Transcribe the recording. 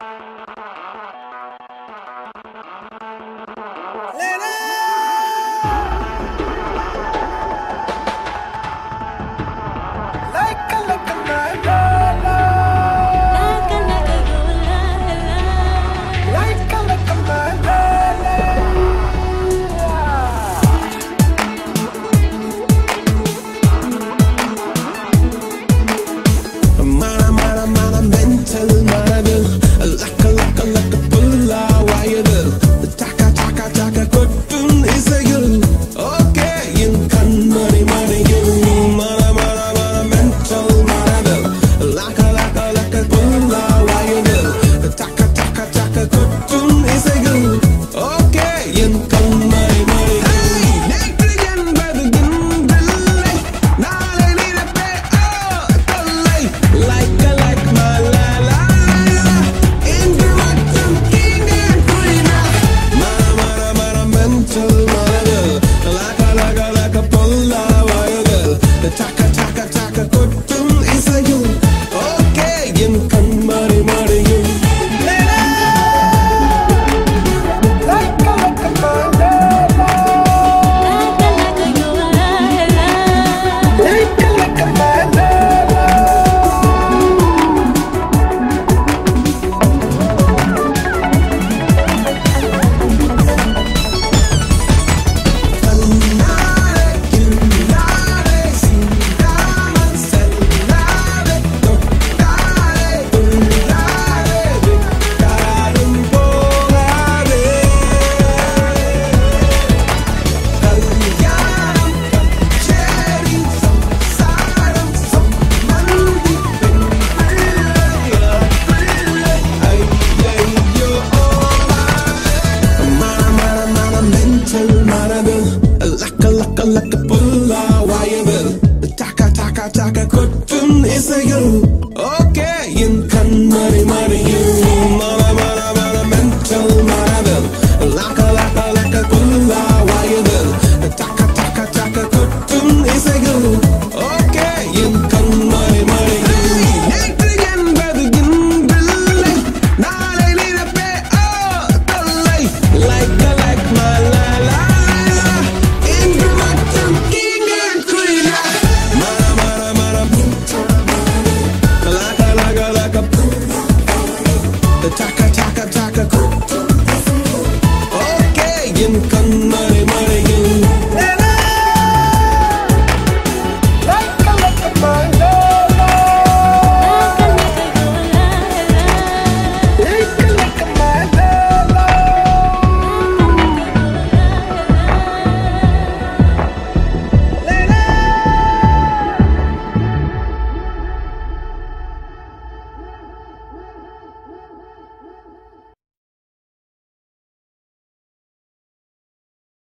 Bye. டாக்க கொட்டும் இசையும் okay என் கண் மாறி மாறியும் చాక కొట్టుంది సెగలు ఓకే ఇంకన్నా the taka taka taka. Okay,